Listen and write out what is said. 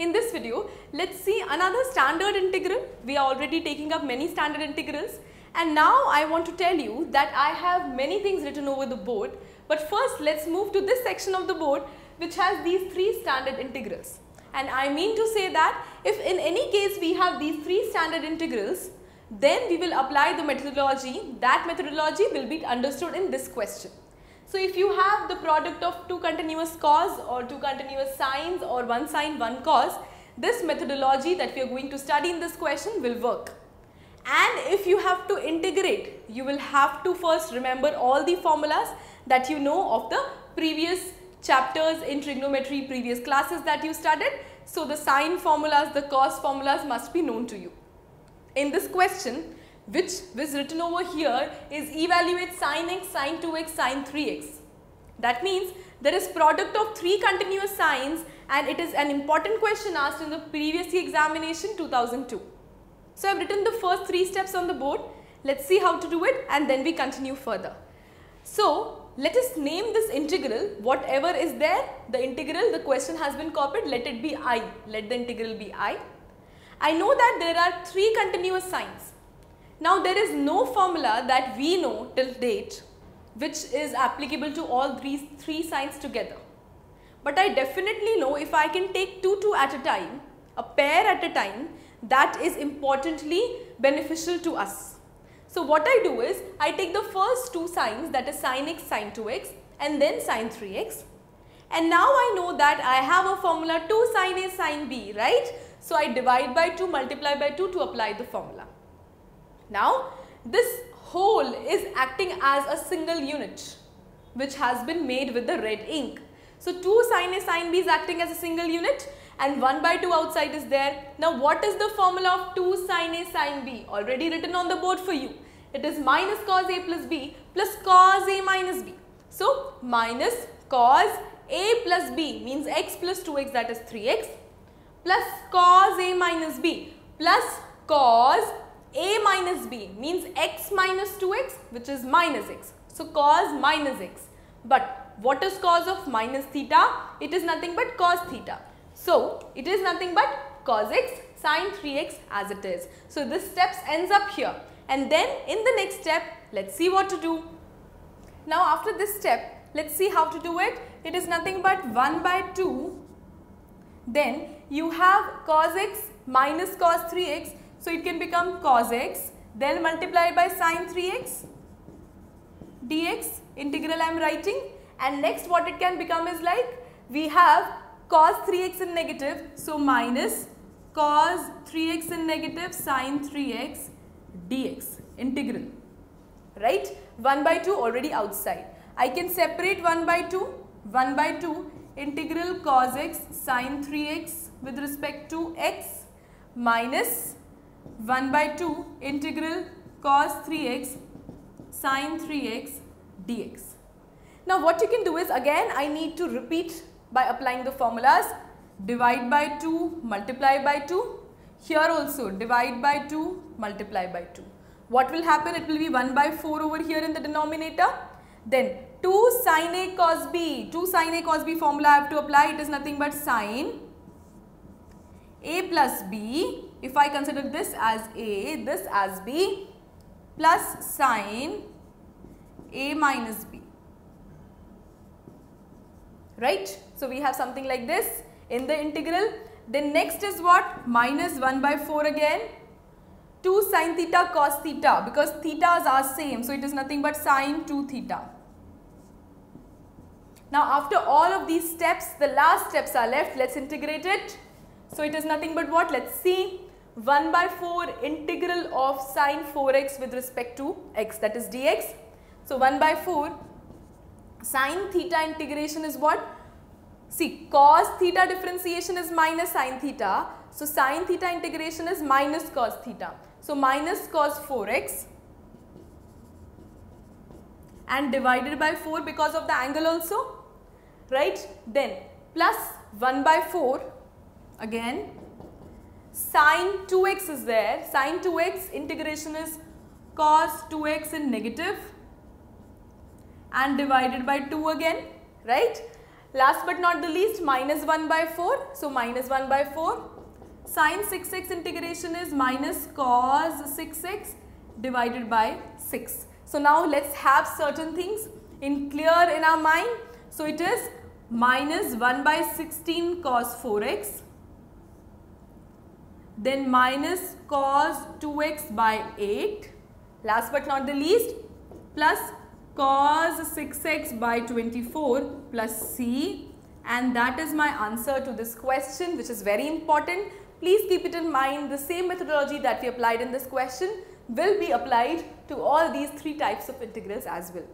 In this video, let's see another standard integral. We are already taking up many standard integrals and now I want to tell you that I have many things written over the board. But first, let's move to this section of the board which has these three standard integrals. And I mean to say that if in any case we have these three standard integrals, then we will apply the methodology. That methodology will be understood in this question. So if you have the product of two continuous cos or two continuous sines or one sine, one cos, this methodology that we are going to study in this question will work. And if you have to integrate, you will have to first remember all the formulas that you know of the previous chapters in trigonometry, previous classes that you studied. So the sine formulas, the cos formulas must be known to you. In this question, which is written over here is evaluate sin x, sin 2x, sin 3x. That means there is product of three continuous sines and it is an important question asked in the previous examination 2002. So I have written the first three steps on the board. Let's see how to do it and then we continue further. So let us name this integral whatever is there the integral the question has been copied let it be i let the integral be i. I know that there are three continuous sines now there is no formula that we know till date which is applicable to all these three sines together. But I definitely know if I can take two two at a time, a pair at a time, that is importantly beneficial to us. So what I do is, I take the first two sines that is sin x, sin 2x and then sin 3x. And now I know that I have a formula 2 sin A sin B, right? So I divide by 2, multiply by 2 to apply the formula. Now, this whole is acting as a single unit which has been made with the red ink. So, 2 sine A sine B is acting as a single unit and 1 by 2 outside is there. Now, what is the formula of 2 sine A sine B? Already written on the board for you. It is minus cos A plus B plus cos A minus B. So, minus cos A plus B means x plus 2x that is 3x plus cos A minus B plus cos a minus b means x minus 2x which is minus x. So, cos minus x. But what is cos of minus theta? It is nothing but cos theta. So, it is nothing but cos x sin 3x as it is. So, this steps ends up here and then in the next step let us see what to do. Now, after this step let us see how to do it. It is nothing but 1 by 2 then you have cos x minus cos 3x so it can become cos x, then multiply by sine 3x dx integral I am writing and next what it can become is like we have cos 3x in negative so minus cos 3x in negative sine 3x dx integral right 1 by 2 already outside. I can separate 1 by 2 1 by 2 integral cos x sine 3x with respect to x minus 1 by 2 integral cos 3x sine 3x dx. Now what you can do is again I need to repeat by applying the formulas. Divide by 2 multiply by 2 here also divide by 2 multiply by 2. What will happen? It will be 1 by 4 over here in the denominator. Then 2 sine A cos B 2 sine A cos B formula I have to apply. It is nothing but sine A plus B if I consider this as A, this as B plus sine A minus B. Right? So, we have something like this in the integral. Then next is what? Minus 1 by 4 again. 2 sine theta cos theta because thetas are same. So, it is nothing but sine 2 theta. Now, after all of these steps, the last steps are left. Let's integrate it. So, it is nothing but what? Let's see. 1 by 4 integral of sine 4x with respect to x that is dx. So 1 by 4 sine theta integration is what? See cos theta differentiation is minus sine theta. So sine theta integration is minus cos theta. So minus cos 4x and divided by 4 because of the angle also right. Then plus 1 by 4 again sine 2x is there. Sine 2x integration is cos 2x in negative and divided by 2 again, right? Last but not the least, minus 1 by 4. So, minus 1 by 4. Sine 6x integration is minus cos 6x divided by 6. So, now let's have certain things in clear in our mind. So, it is minus 1 by 16 cos 4x then minus cos 2x by 8 last but not the least plus cos 6x by 24 plus c and that is my answer to this question which is very important. Please keep it in mind the same methodology that we applied in this question will be applied to all these three types of integrals as well.